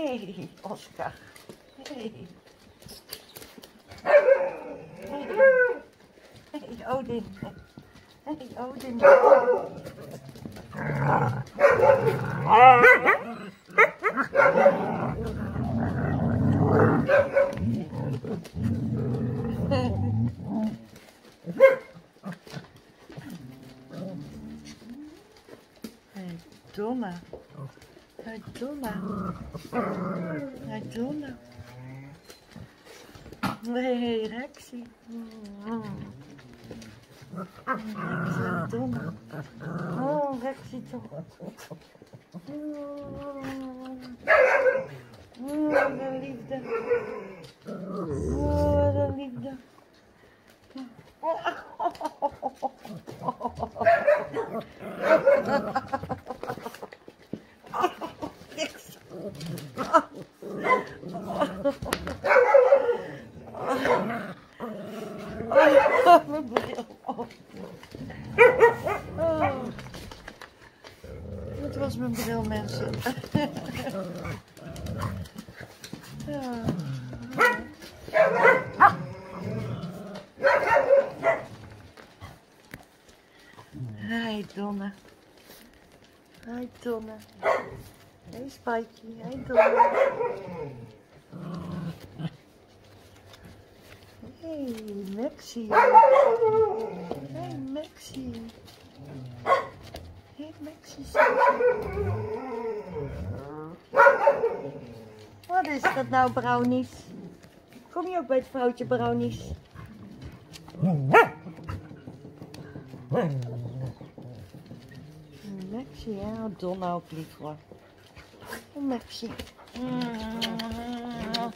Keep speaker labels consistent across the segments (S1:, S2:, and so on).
S1: hey, Oscar. Hey. Hey, Odin. Hey, Odin. Donna. Hey, Hey, Donna. Hey, Rexy. Rexy, Donna. Oh, Rexy toch. Oh, een liefde. Oh, een liefde. Niks. Oh. Het was mijn bril, mensen. Ja. Hi, Donna. Hi, Donna. Hey, Spikey. Hey, Donna. Hey, Maxie. Hey, Maxie. Hey, Maxie. Wat is dat nou, brownies? Kom je ook bij het vrouwtje brownies? Maxie, ja, Donna ook lief hoor. Ja.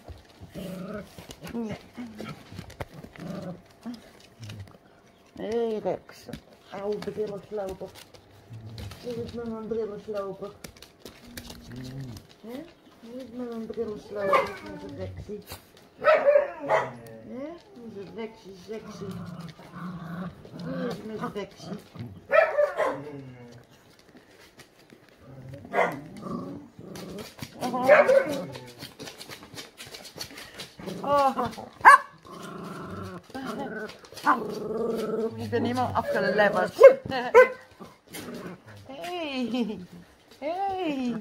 S1: Hé, Rex. Oude brillensloper. Hoe is met mijn brillensloper? Hè? Hoe is met mijn brillensloper? Onze Rexie. Hè? Onze Rexie, sexy. Hoe is met Rexie? Oh. Ik ben helemaal afgelemmerd. Hey. Hey.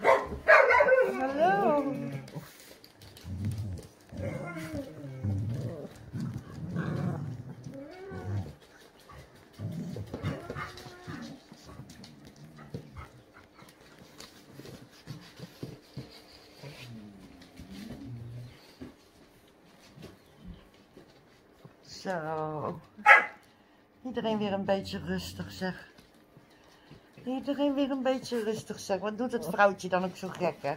S1: Zo. Iedereen weer een beetje rustig zeg. Iedereen weer een beetje rustig zeg. Wat doet het vrouwtje dan ook zo gek hè?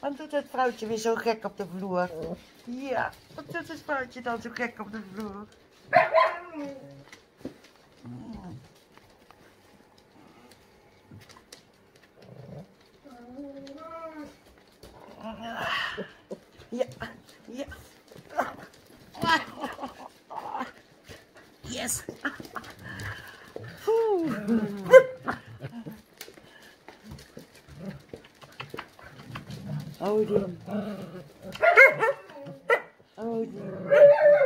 S1: Wat doet het vrouwtje weer zo gek op de vloer? Ja, wat doet het vrouwtje dan zo gek op de vloer? Ja, ja. Odin. Odin.